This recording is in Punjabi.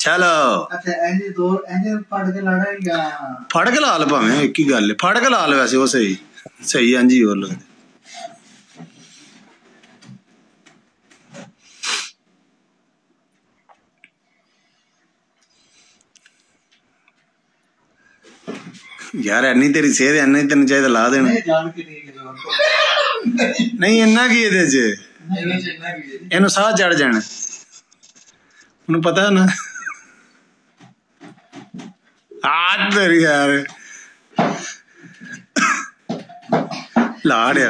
ਚਲੋ। ਅੱਛਾ ਦੋ ਕੇ ਜਾਂ ਫੜ ਕੇ ਲਾ ਲ ਭਾਵੇਂ ਇੱਕ ਹੀ ਗੱਲ। ਹੈ ਫੜ ਕੇ ਲਾ ਲ ਵੈਸੇ ਉਹ ਸਹੀ। ਸਹੀ ਹਾਂਜੀ ਹੋਰ ਲੱਗਦਾ। ਯਾਰ ਐਨੀ ਤੇਰੀ ਸਿਹਤ ਐਨੀ ਤੈਨੂੰ ਚਾਹੀਦਾ ਲਾ ਦੇਣਾ। ਨਹੀਂ ਇੰਨਾ ਕੀ ਇਹਦੇ 'ਚ? ਇਹਨੂੰ ਸਾਹ ਚੜ ਜਾਣਾ। ਉਹਨੂੰ ਪਤਾ ਨਾ। ਆ ਤੇਰੀ ਯਾਰ ਲਾੜਿਆ